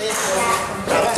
我也是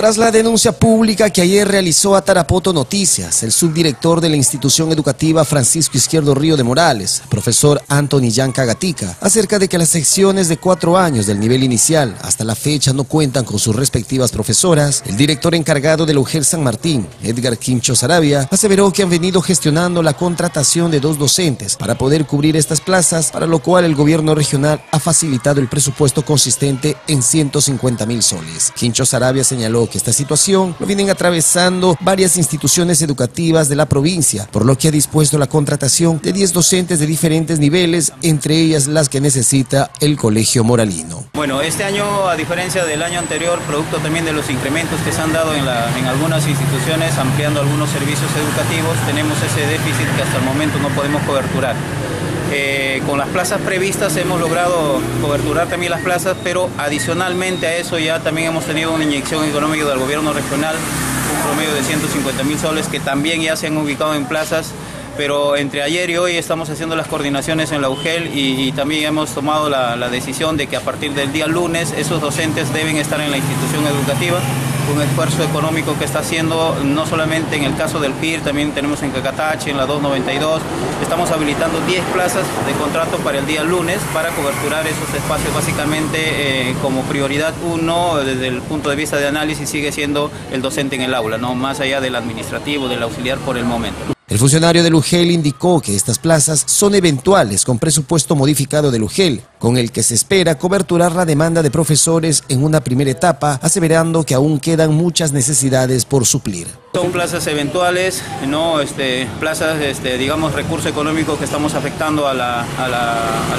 Tras la denuncia pública que ayer realizó a Tarapoto Noticias, el subdirector de la institución educativa Francisco Izquierdo Río de Morales, profesor Anthony Yanca Gatica, acerca de que las secciones de cuatro años del nivel inicial hasta la fecha no cuentan con sus respectivas profesoras, el director encargado de la UGEL San Martín, Edgar Quincho Sarabia, aseveró que han venido gestionando la contratación de dos docentes para poder cubrir estas plazas, para lo cual el gobierno regional ha facilitado el presupuesto consistente en 150 mil soles. Quincho Sarabia señaló que esta situación lo vienen atravesando varias instituciones educativas de la provincia, por lo que ha dispuesto la contratación de 10 docentes de diferentes niveles, entre ellas las que necesita el Colegio Moralino. Bueno, este año, a diferencia del año anterior, producto también de los incrementos que se han dado en, en algunas instituciones, ampliando algunos servicios educativos, tenemos ese déficit que hasta el momento no podemos coberturar. Eh, con las plazas previstas hemos logrado coberturar también las plazas, pero adicionalmente a eso ya también hemos tenido una inyección económica del gobierno regional, un promedio de 150 mil soles que también ya se han ubicado en plazas pero entre ayer y hoy estamos haciendo las coordinaciones en la UGEL y, también hemos tomado la, decisión de que a partir del día lunes esos docentes deben estar en la institución educativa, un esfuerzo económico que está haciendo no solamente en el caso del PIR, también tenemos en Cacatache, en la 292, estamos habilitando 10 plazas de contrato para el día lunes para coberturar esos espacios. Básicamente eh, como prioridad uno desde el punto de vista de análisis sigue siendo el docente en el aula, no más allá del administrativo, del auxiliar por el momento. El funcionario del UGEL indicó que estas plazas son eventuales con presupuesto modificado del UGEL, con el que se espera coberturar la demanda de profesores en una primera etapa, aseverando que aún quedan muchas necesidades por suplir. Son plazas eventuales, no este, plazas, este, digamos, recurso económico que estamos afectando al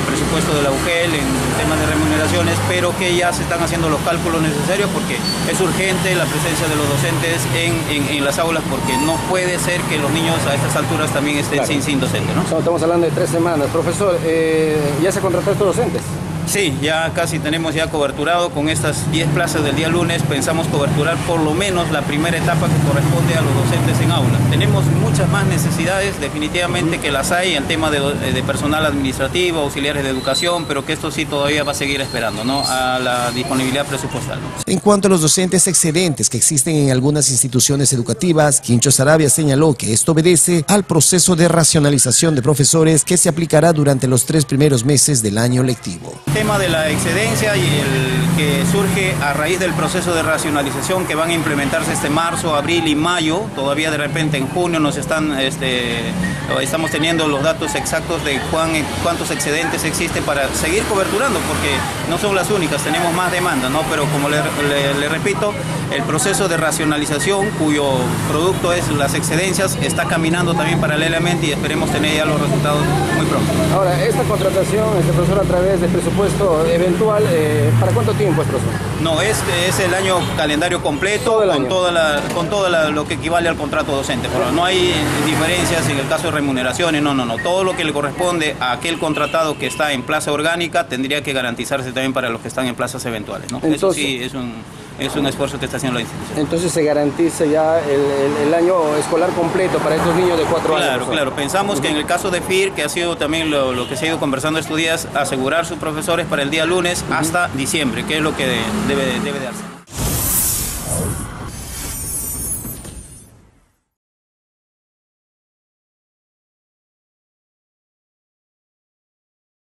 presupuesto de la UGEL en temas de remuneraciones, pero que ya se están haciendo los cálculos necesarios porque es urgente la presencia de los docentes en, las aulas porque no puede ser que los niños a estas alturas también estén sin, sin docente. ¿no? Estamos hablando de tres semanas. Profesor, eh, ¿ya se contrató estos docentes? Sí, ya casi tenemos ya coberturado con estas 10 plazas del día lunes. Pensamos coberturar por lo menos la primera etapa que corresponde a los docentes en aula. Tenemos muchas más necesidades, definitivamente que las hay, el tema de, personal administrativo, auxiliares de educación, pero que esto sí todavía va a seguir esperando, ¿no? A la disponibilidad presupuestal. En cuanto a los docentes excedentes que existen en algunas instituciones educativas, Quincho Sarabia señaló que esto obedece al proceso de racionalización de profesores que se aplicará durante los tres primeros meses del año lectivo tema de la excedencia y el que surge a raíz del proceso de racionalización que van a implementarse este marzo, abril y mayo, todavía de repente en junio nos están, este, estamos teniendo los datos exactos de cuántos excedentes existen para seguir coberturando, porque no son las únicas, tenemos más demanda, ¿no? pero como le, repito, el proceso de racionalización cuyo producto es las excedencias está caminando también paralelamente y esperemos tener ya los resultados muy pronto. Ahora, esta contratación, este profesor, a través de presupuesto eventual, eh, ¿para cuánto tiempo es, profesor? No, es, es el año calendario completo con, Toda la, con todo lo que equivale al contrato docente. Pero no hay diferencias en el caso de remuneraciones, no, no, no. Todo lo que le corresponde a aquel contratado que está en plaza orgánica tendría que garantizarse también para los que están en plazas eventuales. ¿no? Eso sí es un es un esfuerzo que está haciendo la institución. Entonces se garantiza ya el, año escolar completo para estos niños de cuatro años. Claro, claro. Pensamos que en el caso de FIR, que ha sido también lo, que se ha ido conversando estos días, asegurar sus profesores para el día lunes hasta diciembre, que es lo que debe, debe de hacer.